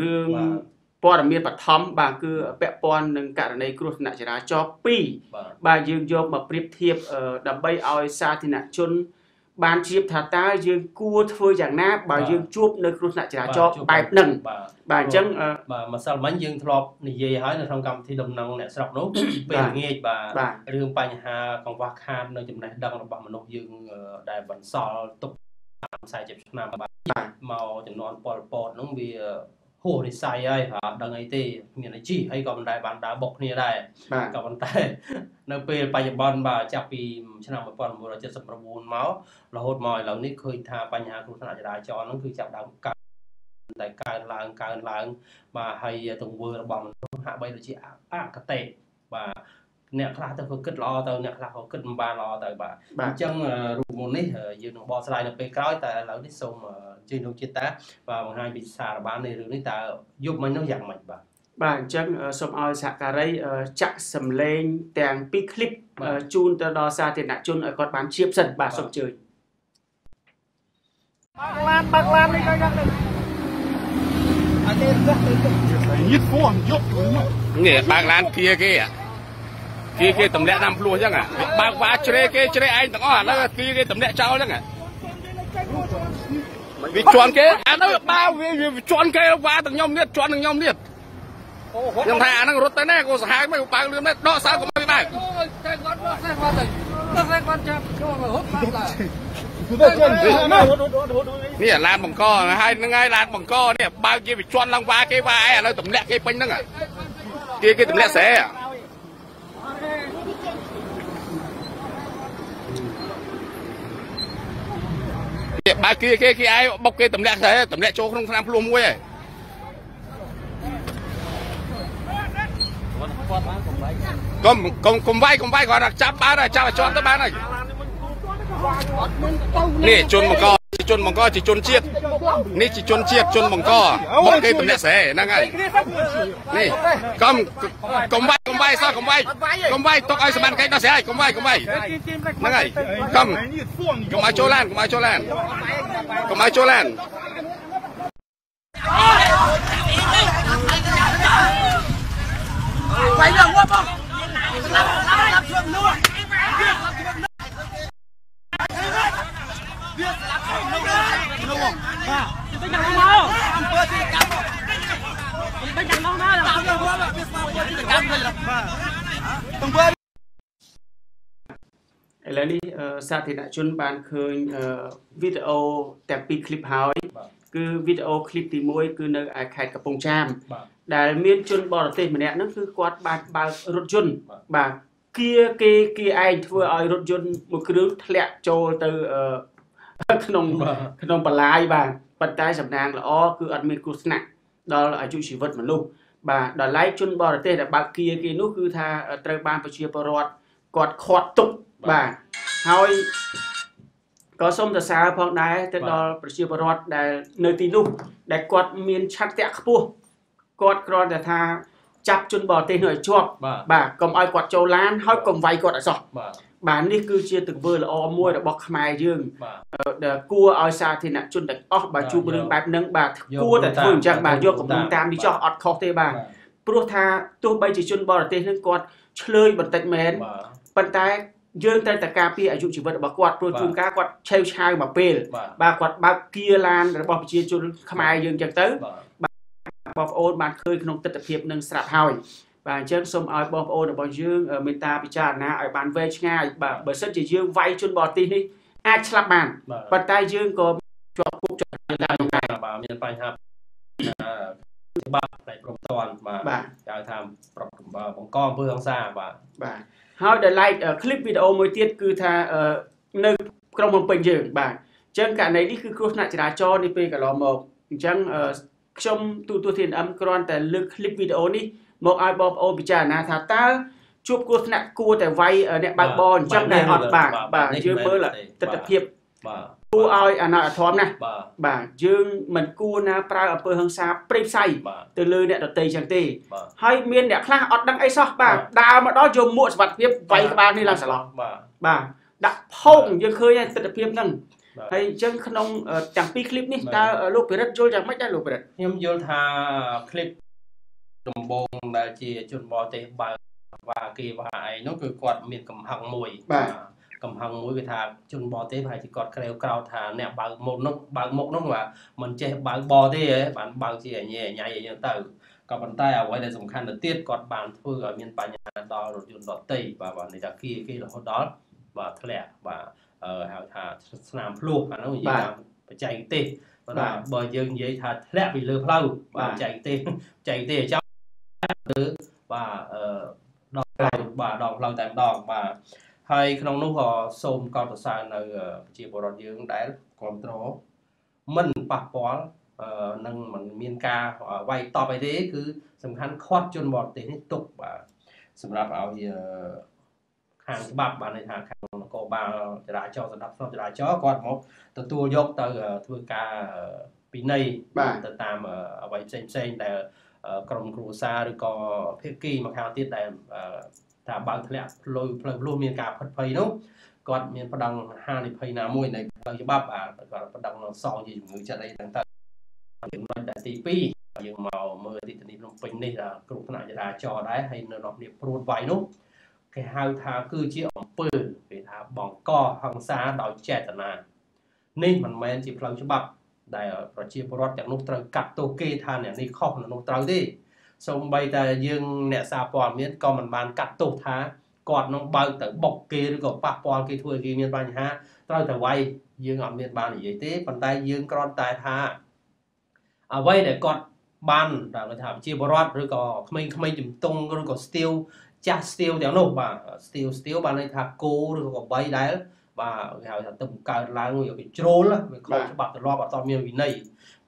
រឿងបាទព័ត៌មានបឋមបាទគឺពាក់ព័ន្ធនឹងករណីគ្រោះថ្នាក់ចរាចរណ៍2បាទបាទយើងយកមកប្រៀបធៀបអឺដើម្បីឲ្យសាធារណជន បានជ្រាបថាតើយើងគួរធ្វើយ៉ាងណាបើយើងជួបនៅគ្រោះថ្នាក់ចរាចរណ៍បែបហ្នឹងបាទបាទអញ្ចឹងអឺបាទម្សិលមិញយើងធ្លាប់និយាយហើយនៅក្នុងកម្មវិធីដំណឹងអ្នកស្រុកនោះពេលបាទល្ងាចបាទបាទរឿងបញ្ហាកង្វះខាតនៅចំណេះដឹងរបស់មនុស្សយើងអឺដែលបន្សល់ទុក40ឆ្នាំបាទបាទមកចំនួនប៉ុលពតហ្នឹងវា ហួសនិស័យហើយអត់ដឹងអីទេមានអីជីហើយក៏មិនដែលបានដើរបុកគ្នាដែរបាទក៏ប៉ុន្តែនៅពេលបច្ចុប្បន្នបាទចាប់ពីឆ្នាំ1979មករហូតមកឥឡូវនេះឃើញថាបញ្ហាគ្រោះថ្នាក់ចរាចរណ៍ហ្នឹងគឺចាប់ដើមកើតតែកើនឡើងកើនឡើងបាទហើយទង្វើរបស់មនុស្សហាក់បីដូចជាអកតេបាទ អ្នកខ្លះទៅក៏គិតល្អទៅអ្នកខ្លះក៏គិតមិនបានល្អទៅបាទ បាទ អញ្ចឹងអឺរូបមន្តនេះអឺយើងនឹងបកស្រាយនៅពេលក្រោយតែឥឡូវនេះសូមអឺអញ្ជើញលោកជាតិតាបាទបង្ហាញពីសារបាននៃរឿងនេះតើយប់មិញនោះយ៉ាងម៉េចបាទ បាទអញ្ចឹងអឺសូមឲ្យសហការីអឺចាក់សម្លេងទាំងពីរคลิป បាទ អឺជូនទៅដល់សាធារណជនឲ្យគាត់បានជ្រាបសិនបាទសូមអញ្ជើញ ឡានបើកឡាននេះក៏យ៉ាងដែរអត់ទេទៅទៅញៀតពោះយប់ទៅមក នេះបើកឡានគៀគេអា គៀគេទម្លាក់តាមភ្លោះអញ្ចឹងអាបើកវ៉ាជ្រេគេជ្រេឯងទាំងអស់ឥឡូវគៀគេទម្លាក់ចោលអញ្ចឹងអាវាជន់គេអានោះបើវាវាជន់គេវ៉ាទាំងខ្ញុំទៀតជន់ទាំងខ្ញុំទៀតខ្ញុំថាអាហ្នឹងរត់ទៅណែគូសាហាវមិនបើកលឿនទេដកសើកុំឲ្យបើកទៅទៅណារត់រត់រត់នេះឡានបង្កហើយហ្នឹងហើយឡានបង្កនេះបើកគេវាជន់ឡើងវ៉ាគេវ៉ាឯងឥឡូវទម្លាក់គេពេញហ្នឹងអាគៀគេទម្លាក់ស្រែអាគេ បើគេគេគេឯងបុកគេទម្លាក់ទៅទម្លាក់ចូលក្នុងឆ្នាំភ្លោះមួយឯងកុំកុំកុំវាយកុំវាយគាត់ថាចាប់បានហើយចាប់ឲ្យជាប់ទៅបានហើយនេះជនបង្ក ជាជនបង្កជាជនជាតិនេះជាជនជាតិជនបង្កបុកគេទម្លាក់ស្រែហ្នឹងហើយនេះកុំកុំវាយកុំវាយសោះកុំវាយកុំវាយទុកឲ្យសម្បត្តិកិច្ចដោះស្រាយកុំវាយកុំវាយហ្នឹងហើយកុំញៀតពោះកុំឲ្យចូលឡានកុំឲ្យចូលឡានកុំឲ្យចូលឡានឥឡូ វនេះអឺសាធារណជនបានឃើញអឺវីដេអូទាំងពីរคลิปហើយ បាទ គឺវីដេអូคลิปទី1គឺនៅឯខេត្តកំពង់ចាម បាទ ដែលមានជនបរទេសម្នាក់ហ្នឹងគឺគាត់បានបើករថយន្ត បាទ បាទគៀគេគេឯងធ្វើឲ្យរថយន្តមួយគ្រឿងធ្លាក់ចូលទៅអឺ ក្នុងបាទក្នុងបលាយបាទប៉ុន្តែសំណាងល្អគឺអត់មានគ្រោះថ្នាក់ដល់អាយុជីវិតមនុស្សបាទដល់ឡែកជនបរទេសដែលបើកគៀគេនោះគឺថាត្រូវបានប្រជាពលរដ្ឋគាត់ខាត់ទុកបាទហើយក៏សូមសរសើរផងដែរទៅដល់ប្រជាពលរដ្ឋដែលនៅទីនោះដែលគាត់មានឆន្ទៈខ្ពស់គាត់គ្រាន់តែថាចាប់ជនបរទេសនោះឲ្យជាប់បាទបាទកុំឲ្យគាត់ចូលឡានហើយកុំវាយគាត់ឲ្យសោះបាទ បាទនេះគឺជាទង្វើល្អមួយរបស់ខ្មែរយើងបាទដែលគួរឲ្យសាធារណជនទាំងអស់បាទបាទជួបរឿងយកបែបហ្នឹងបាទយកគួរតែគំរូធ្វើអញ្ចឹងតាមបាទយកយកគំគំរូរូតាមតាមនេះចោះអត់ខុសទេបាទបាទព្រោះថាទោះបីជាជនបរទេសហ្នឹងគាត់ឆ្លើយបន្តិចមែនបាទប៉ុន្តែយើងត្រូវតែការពារអាយុជីវិតរបស់គាត់ព្រោះបាទជួនកាលគាត់ឆេវឆាវមកពេលបាទបាទគាត់បើកគៀឡានរបស់ប្រជាជនខ្មែរយើងអញ្ចឹងទៅបាទបងប្អូនបានឃើញក្នុងទស្សនវិជ្ជានឹងស្រាប់ហើយ បាទអញ្ចឹងសូមឲ្យបងប្អូនរបស់យើងអឺមេត្តាពិចារណាឲ្យបានវែងឆ្ងាយបាទបើសិនជាយើងវាយជនបរទេសនេះអាចស្លាប់បាន បាទ ប៉ុន្តែយើងក៏ជាប់គុកជាប់តាមដែរ បាទមានបញ្ហាបាទផ្នែកព្រមតាន់បាទ បាទ ហៅថាប្របបង្កអំពើហិង្សាបាទ បាទហើយដែល like คลิปវីដេអូមួយទៀតគឺថាអឺនៅក្រុងភ្នំពេញយើងបាទអញ្ចឹងករណីនេះគឺគ្រោះថ្នាក់ចរាចរណ៍នេះពេលកន្លងមកអញ្ចឹងអឺ ខ្ញុំទូទូ TNM គ្រាន់តែលើកคลิปវីដេអូនេះមកឲ្យបងប្អូនពិចារណាថាតើជួបគ្រោះថ្នាក់គួរតែវាយអ្នកបើកបរអញ្ចឹងដែរអត់បាទបាទយើងមើលទស្សនវិជ្ជា បាទ គួរឲ្យអាណត្តិអធមណាស់ បាទ បាទយើងមិនគួរណាប្រើអំពើហិង្សាព្រៃផ្សៃ បាទ ទៅលើអ្នកដទៃចឹងទេ បាទ ហើយមានអ្នកខ្លះអត់ដឹងអីសោះបាទ បាទ ដើរមកដល់យកមួកសុវត្ថិភាពវាយក្បាលនេះឡើងសន្លោះ បាទ បាទដាក់ផោងយើងឃើញហើយទស្សនវិជ្ជាហ្នឹង បាទ ហើយអញ្ចឹងក្នុងទាំងពីរឃ្លីបនេះតើលោកពិរិទ្ធយល់យ៉ាងម៉េចដែរលោកពិរិទ្ធខ្ញុំយល់ថាឃ្លីបដំបងដែលជាជនបរទេសបើវាគេវាឯងនោះគឺគាត់មានកំហឹងមួយបាទកំហឹងមួយគឺថាជនបរទេសប្រហែលជាគាត់ក្រែវក្រោតថាអ្នកបើកមុខនោះបើកមុខនោះបាទមិនចេះបើកបរទេហ៎បានបើកជាអញ្ញែញ៉ៃអីចឹងទៅក៏ប៉ុន្តែអ្វីដែលសំខាន់ទៅទៀតគាត់បានធ្វើឲ្យមានបញ្ហាដល់រថយន្តដទៃបាទបាទនេះថាគីគេរហូតដល់បាទធ្លាក់បាទ ហៅថាស្នាមភ្លោះអានោះនិយាយតាមបច្ចេកទេសបាទបើយើងនិយាយថាធ្លាក់ពីលើផ្លូវបាទចែកទេសចែកទេសចាំលើបាទអឺដងផ្លូវបាទដងផ្លូវតែម្ដងបាទហើយក្នុងនោះក៏សូមកោតសរសើរនៅប្រជាពលរដ្ឋយើងដែលគ្រប់គ្រងមិនប៉ះពាល់អឺនឹងមិនមានការវាយតប់អីទេគឺសំខាន់ខាត់ជនបរទេសនេះទុកបាទសម្រាប់ឲ្យអឺខាងច្បាប់បានន័យថាខាងន គរបាលចរាចរណ៍សម្រាប់ស្នប់ចរាចរណ៍គាត់មកទទួលយកទៅធ្វើការពិន័យបាទទៅតាមអឺអ្វីផ្សេងផ្សេងដែលអឺក្រុមគ្រួសារឬក៏ភាគីមកខាងទៀតដែលអឺថាបើកធ្លាក់ផ្លូវផ្លូវផ្លោះមានការផិតភ័យនោះគាត់មានប្តឹងហានិភ័យណាមួយនៃផ្លូវច្បាប់អាគាត់ប្តឹងសងជាជំងឺចិត្តអីហ្នឹងទៅចំណុចដែលទី2យើងមកមើលទីធានីភ្នំពេញនេះថាគ្រោះថ្នាក់ចរាចរណ៍ដែរហើយនៅក្នុងនេះព្រួតវាយនោះ គេហៅថាគឺជាអំពើគេថាបង្កហិង្សាដោយចេតនានេះមិនមែនជាផ្លូវច្បាប់ ដែលប្រជាពលរដ្ឋទាំងនោះត្រូវកាត់ទោសគេថាអ្នកនេះខុសអ្នកនោះត្រូវទេសូម្បីតែយើងអ្នកសារព័ត៌មានក៏មិនបានកាត់ទោសថាគាត់នឹងបើកទៅបុកគេឬក៏ប៉ះពាល់គេធ្វើឲ្យគេមានបញ្ហាត្រូវតែវាយយើងអត់មានបាននិយាយទេប៉ុន្តែយើងគ្រាន់តែថាអ្វីដែលគាត់បានដែលគេថាប្រជាពលរដ្ឋឬក៏ក្មេងៗជំទង់ឬក៏ស្ទាវ ចាស់ស្ទាវទាំងនោះបាទស្ទាវស្ទាវបានន័យថាគោឬក៏បីដែលបាទគេហៅថាទៅបង្កើតឡើងវាវាជ្រុលវាខុសច្បាប់ទម្លាប់អត់តមានវិន័យ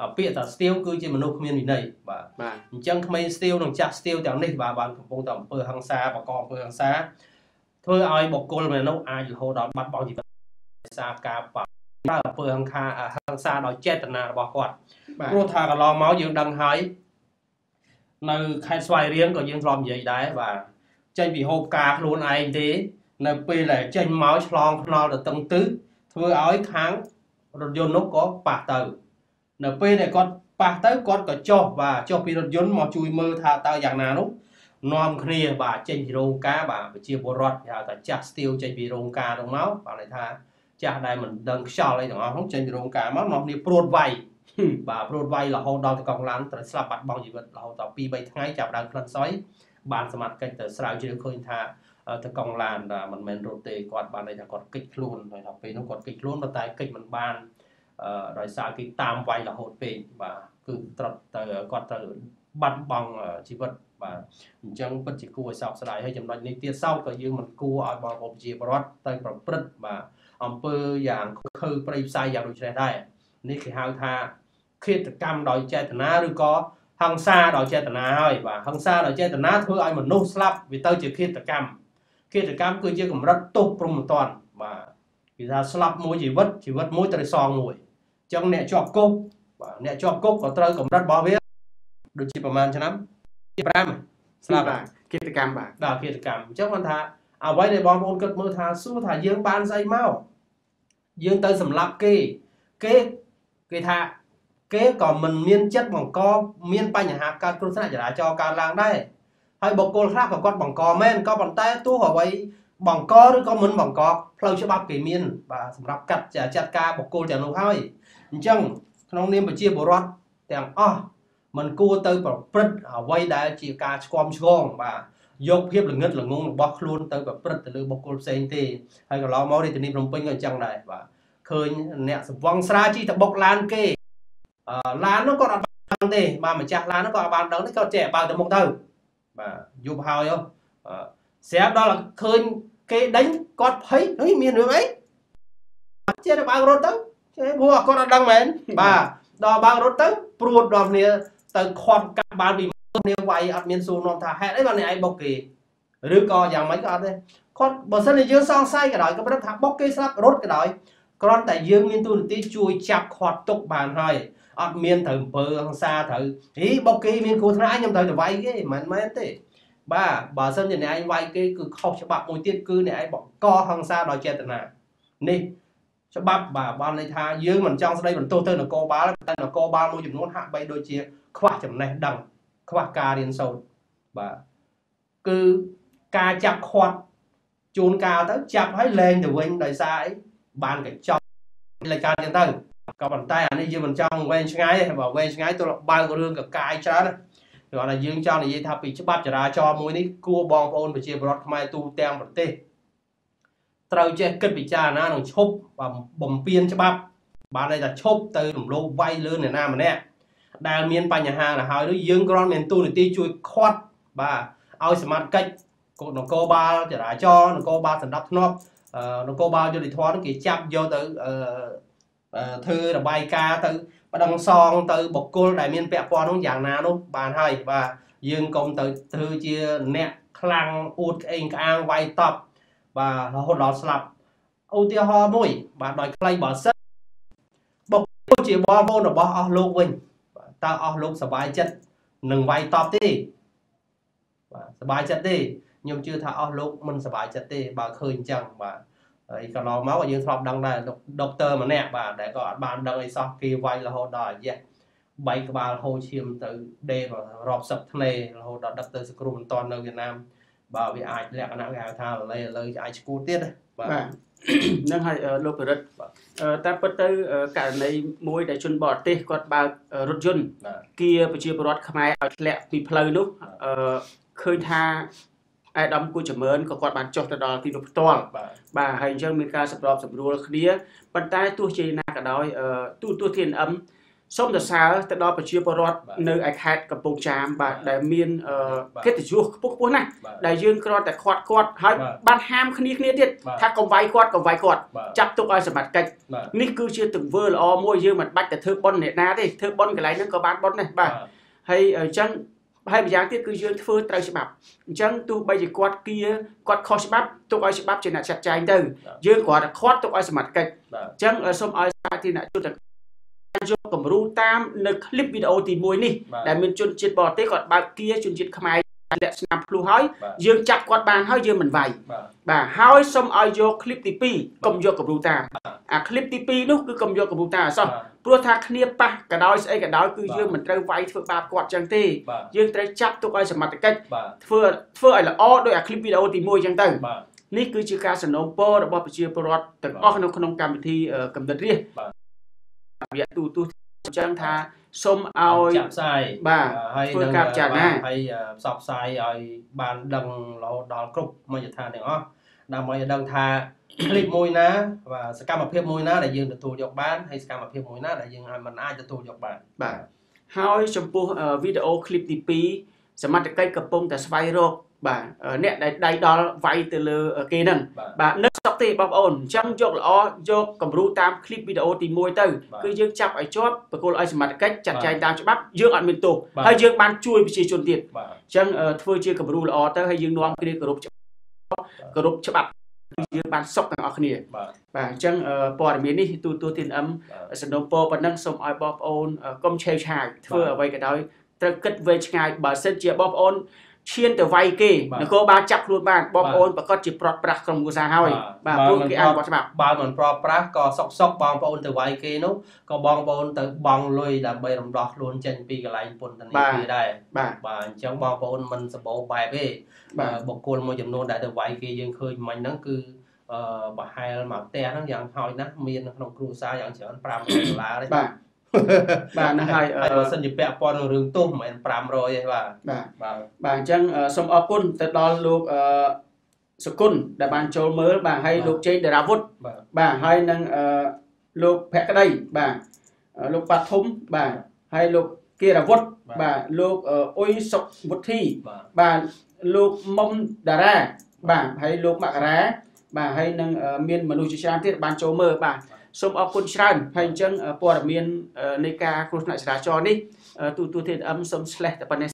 អាពាក្យថាស្ទាវគឺជាមនុស្សគ្មានវិន័យបាទបាទអញ្ចឹងក្មេងស្ទាវនិងចាស់ស្ទាវទាំងនេះបាទបានកំពុងតែអំពើហិង្សាបកអំពើហិង្សាធ្វើឲ្យបុគ្គលម្នាក់នោះអាចរហូតដល់បាត់បង់ជីវិតដោយសារការបាត់បើអំពើហិង្សាហិង្សាដោយចេតនារបស់គាត់បាទព្រោះថាកន្លងមកយើងដឹងហើយនៅខេត្តស្វាយរៀងក៏យើងធ្លាប់និយាយដែរបាទ ចេញពីហូបការខ្លួនឯងទេ នៅពេលដែលចេញមកឆ្លងថ្នល់ទៅតឹងទឹះធ្វើឲ្យខាងរថយន្តនោះក៏ប៉ះទៅ នៅពេលដែលគាត់ប៉ះទៅគាត់ក៏ចុះបាទចុះពីរថយន្តមកជួយមើលថាតើយ៉ាងណានោះនាំគ្នាបាទចេញពីរោងការបាទប្រជាពលរដ្ឋគេហៅថាចាស់ស្ទាវចេញពីរោងការនោះមកបាទន័យថាចាស់ដែលមិនដឹងខ្យល់អីទាំងអស់នោះចេញពីរោងការមកនាំគ្នាព្រួតវាយបាទព្រួតវាយរហូតដល់ទៅកង់ឡានត្រូវស្លាប់បាត់បង់ជីវិតរហូតដល់2 3ថ្ងៃចាប់ផ្ដើមក្លិនស័យ បានសមត្ថកិច្ចទៅស្រាវជ្រាវឃើញថាទៅកង់ឡានថាមិនមែនរត់ទេគាត់បានន័យថាគាត់កិច្ចខ្លួនហើយថាពេលនោះគាត់កិច្ចខ្លួនប៉ុន្តែកិច្ចមិនបានអឺដោយសារគេតាមវាយរហូតពេកបាទគឺត្រឹមទៅគាត់ត្រូវបាត់បង់ជីវិតបាទអញ្ចឹងពិតជាគួរឲ្យសោកស្ដាយហើយចំណុចនេះទៀតសោតក៏យើងមិនគួរឲ្យបងប្អូនប្រជាពលរដ្ឋទៅប្រព្រឹត្តបាទអំពើយ៉ាងខើប្រៃផ្សាយយ៉ាងដូចនេះដែរនេះគេហៅថាឃាតកម្មដោយចេតនាឬក៏ ហិង្សាដោយចេតនាហើយបាទហិង្សាដោយចេតនាធ្វើឲ្យមនុស្សស្លាប់វាទៅជាឃាតកម្មឃាតកម្មគឺជាកម្រិតទោសព្រហ្មទណ្ឌបាទគេថាស្លាប់មួយជីវិតជីវិតមួយត្រូវសងមួយអញ្ចឹងអ្នកជាប់គុកបាទអ្នកជាប់គុកក៏ត្រូវកម្រិតរបស់វាដូចជាប្រហែលឆ្នាំជា5ស្លាប់បាទកិច្ចកម្មបាទដល់ឃាតកម្មអញ្ចឹងគាត់ថាអ្វីដែលបងប្អូនគិតមើលថាសួរថាយើងបានស្អីមកយើងទៅសម្លាប់គេគេគេថា គេក៏មិនមានចិត្តបង្កមានបញ្ហាកើតគ្រោះថ្នាក់ចរាចរណ៍កើតឡើងដែរហើយបុគ្គលខ្លះក៏គាត់បង្កមែនក៏ប៉ុន្តែទោះអ្វីបង្កឬក៏មិនបង្កផ្លូវច្បាប់គេមានបាទសម្រាប់កាត់ចាត់ការបុគ្គលទាំងនោះហើយអញ្ចឹងក្នុងនាមប្រជាពលរដ្ឋទាំងអស់มันគួរទៅប្រព្រឹត្តអ្វីដែលជាការឆ្គាំឆ្គងបាទយកភាពល្ងឹតល្ងងរបស់ខ្លួនទៅប្រព្រឹត្តទៅលើបុគ្គលផ្សេងទេហើយកន្លងមករាជធានីភ្នំពេញក៏អញ្ចឹងដែរបាទឃើញអ្នកសង្វងស្រាជីទៅបុកឡានគេអឺ ឡាននោះគាត់អត់បានទេបាទម្ចាស់ឡាននោះគាត់អត់បានដឹងទេគាត់ចេះបើកទៅមុខទៅបាទយប់ហើយហ៎អឺស្រាប់ដល់ឃើញគេដេញគាត់ភ័យហីមានរឿងអីចេះទៅបើករត់ទៅចេះព្រោះគាត់អត់ដឹងមែនបាទដល់បើករត់ទៅព្រួតដល់គ្នាទៅខាត់កាប់បានពីគ្នាវាយអត់មានសួរនាំថាហេតុអីបានអ្នកឯងបុកគេឬក៏យ៉ាងម៉េចក៏អត់ទេគាត់បើសិនជាយើងសង្ស័យក៏ដោយក៏ប្រឹកថាបុកគេស្លាប់រត់ក៏ដោយគ្រាន់តែយើងមានទូនាទីជួយចាប់ខាត់ទុកបានហើយ អត់មានត្រូវអំពើហង្សាត្រូវហីបុកគេមានគ្រោះថ្នាក់ខ្ញុំត្រូវទៅវាយគេមិនមែនទេបាទបើសិនជាអ្នកឯងវាយគេគឺខុសច្បាប់មួយទៀតគឺអ្នកឯងបង្កហង្សាដោយចេតនានេះច្បាប់បាទបានន័យថាយើងមិនចង់ស្ដីបន្ទោសទៅនគរបាលតែនគរបាលមួយចំនួនហាក់បីដូចជា ខ្វះចំណេះដឹងខ្វះការរៀនសូត្របាទគឺការចាប់ខាត់ជួនកាលទៅចាប់ឲ្យលែងទៅវិញដោយសារអីបានកញ្ចប់លេខការចឹងទៅ ក៏ប៉ុន្តែអានេះយើងមិនចង់វែងឆ្ងាយទេបើវែងឆ្ងាយទោះបើករឿងកកាយច្រើនណាគ្រាន់តែយើងចង់និយាយថាពីច្បាប់ចរាចរណ៍មួយនេះគួរបងប្អូនប្រជាពលរដ្ឋខ្មែរទូទាំងប្រទេសត្រូវចេះគិតពិចារណានិងឈប់បំពេញច្បាប់ បានន័យថាឈប់ទៅរំលោភវាយលើអ្នកណាម្នាក់ដែលមានបញ្ហាទៅហើយនោះយើងគ្រាន់មានទូនាទីជួយខាត់បាទឲ្យសមត្ថកិច្ចនគរបាលចរាចរណ៍នគរបាលសម្ដាប់ធ្នាប់នគរបាលយុតិធម៌គេចាប់យកទៅ ធ្វើរបាយការណ៍ទៅបដងសងទៅបុគ្គលដែលមានពាក់ព័ន្ធនោះយ៉ាងណានោះបានហើយបាទយើងកុំទៅធ្វើជាអ្នកខ្លាំងអួតក្អេងក្អាងវាយតប់បាទរហូតដល់ស្លាប់ឧទាហរណ៍មួយ បាទដោយខ្លីបើសិនបុគ្គលជាបងប្អូនរបស់អស់លោកវិញតើអស់លោកសុបាយចិត្តនឹងវាយតប់ទេបាទសុបាយចិត្តទេខ្ញុំជឿថាអស់លោកមិនសុបាយចិត្តទេ បើឃើញអញ្ចឹងបាទ ហើយកន្លងមកយើងធ្លាប់ដឹងដែរដុកទ័រម្នាក់បាទដែលក៏អត់បានដឹងអីសោះគេវាយរហូតដល់អាយះបែកក្បាលហូរឈាមទៅដេរាប់សិបធ្នេរហូតដល់ដឹកទៅសង្គ្រោះបន្ទាន់នៅវៀតណាមបើវាអាចលក្ខណៈគេហៅថាលលៃលើអាចឈួតទៀតបាទនឹងហើយលោកពិរិទ្ធតាមពិតទៅករណីមួយដែលជនបរទេសគាត់បើករថយន្តគៀប្រជាពលរដ្ឋខ្មែរឲ្យធ្លាក់ពីផ្លូវនោះឃើញថា អាយដាមគូចម្រើនក៏គាត់បានចុះទៅដល់ទីនោះផ្ទាល់បាទហើយអញ្ចឹងមានការសម្របសម្រួលគ្នាប៉ុន្តែទោះជាណាក៏ដោយទូទូ TNM សូមសរសើរទៅដល់ប្រជាពលរដ្ឋនៅឯខេត្តកំពង់ចាមបាទដែលមានកិត្តិយសខ្ពស់ខ្ពស់ណាស់ដែលយើងគ្រាន់តែខាត់គាត់ហើយបានហាមគ្នាគ្នាទៀតថាកុំវាយគាត់កុំវាយគាត់ចាប់ទុកឲ្យសមត្ថកិច្ចនេះគឺជាទង្វើល្អមួយយើងមិនបាច់ទៅធ្វើប៉ុនអ្នកណាទេធ្វើប៉ុនកន្លែងហ្នឹងក៏បានប៉ុនដែរបាទហើយអញ្ចឹង ហើយម្យ៉ាងទៀតគឺយើងធ្វើត្រូវច្បាប់អញ្ចឹងទោះបីជាគាត់គៀគាត់ខុសច្បាប់ទុកឲ្យច្បាប់ជាអ្នកចាត់ចែងទៅយើងគ្រាន់តែខាត់ទុកឲ្យសមត្ថកិច្ចអញ្ចឹងសូមឲ្យសាធារណជនទាំងយកគំរូតាមនៅคลิปវីដេអូទី1នេះដែលមានជនជាតិបរទេសគាត់បើកគៀជនជាតិខ្មែរលាក់ស្នាមភ្លុះហើយយើងចាប់គាត់បានហើយយើងមិនវាយបាទហើយសូមឲ្យយកคลิปទី2កុំយកគំរូតាមអាคลิปទី2នោះគឺកុំយកគំរូតាមអសោះ ព្រោះថាគ្នាប៉ះក៏ដោយស្អីក៏ដោយគឺយើងមិនត្រូវវាយធ្វើបាបគាត់ចឹងទេយើងត្រូវចាប់ទុកឲ្យសមត្ថកិច្ចធ្វើធ្វើឲ្យល្អដោយអាឃ្លីបវីដេអូទី1ចឹងទៅនេះគឺជាការសំណូមពររបស់ប្រជាពលរដ្ឋទាំងអស់នៅក្នុងកម្មវិធីកំណត់រាជរយៈទូទូចឹងថាសូមឲ្យចាក់ផ្សាយបាទហើយធ្វើការចារណាហើយផ្សព្វផ្សាយឲ្យបានដឹងរហូតដល់គ្រប់មជ្ឈដ្ឋានទាំងអស់ ដើម្បីឲ្យដឹងថាคลิปមួយណាបាទសកម្មភាពមួយណាដែលយើងទទួលយកបានហើយសកម្មភាពមួយណាដែលយើងមិនអាចទទួលយកបានបាទហើយចំពោះវីដេអូคลิปទី2សមត្ថកិច្ចកំពុងតែស្វែងរកបាទអ្នកដែលដៃដល់វាយទៅលើគេហ្នឹងបាទនឹកស្តុកទេបងប្អូនអញ្ចឹងយកល្អយកគំរូតាមคลิปវីដេអូទី1ទៅគឺយើងចាប់ឲ្យជាប់បកគលឲ្យសមត្ថកិច្ចចាត់ចែងតាមច្បាប់យើងអត់មានទោសហើយយើងបានជួយប្រជាជនទៀតអញ្ចឹងធ្វើជាគំរូល្អទៅហើយយើងនាំគ្នាគោរព គោរពច្បាប់យើងបានសុខទាំងអស់គ្នាបាទអញ្ចឹងព័ត៌មាននេះទូទូ TNM សំណូមពរប៉ុណ្ណឹងសូមឲ្យបងប្អូនកុំឆេវឆាយធ្វើអ្វីក៏ដោយត្រូវគិតវែងឆ្ងាយបើសិនជាបងប្អូន ឈានទៅវាយគេនគរបាលចាប់ខ្លួនបានបងប្អូនប្រកាសជាប្រត់ប្រាស់ក្រុមគ្រួសារហើយបាទព្រោះគេអនុវត្តច្បាប់បើមិនប្រត់ប្រាស់ក៏សុកសុកបងប្អូនទៅវាយគេនោះក៏បងប្អូនទៅបង់លុយដើម្បីរំដោះខ្លួនចេញពីកន្លែងពន្ធនាគារដែរបាទបាទអញ្ចឹងបងប្អូនមិនសម្បូរបែបទេបាទបុគ្គលមួយចំនួនដែលទៅវាយគេយើងឃើញមិញហ្នឹងគឺអឺប្រហែលមកផ្ទះហ្នឹងយ៉ាងហោចណាស់មានក្នុងគ្រួសារយ៉ាងច្រើន500ដុល្លារទេបាទ បាទហ្នឹងហើយបើសិនជាពាក់ព័ន្ធនឹងរឿងទោសមិនមែន500ទេបាទបាទបាទបាទអញ្ចឹងសូមអរគុណទៅដល់លោកអឺសុគន្ធដែលបានចូលមើលបាទហើយលោកជេងដារាវុធបាទហើយនឹងអឺលោកភក្តីបាទលោកប៉ាធំបាទហើយលោកគិរវុធបាទលោកអ៊ុយសុកវុធីបាទលោកមុំតារាបាទហើយលោកមករាបាទហើយនឹងមានមនុស្សជាច្រើនទៀតបានចូលមើលបាទ សូមអរគុណច្រើនហើយអញ្ចឹងព័ត៌មាននៃការគ្រោះថ្នាក់ចរាចរណ៍នេះទូទូ TNM សូម slash តែប៉ុណ្ណេះ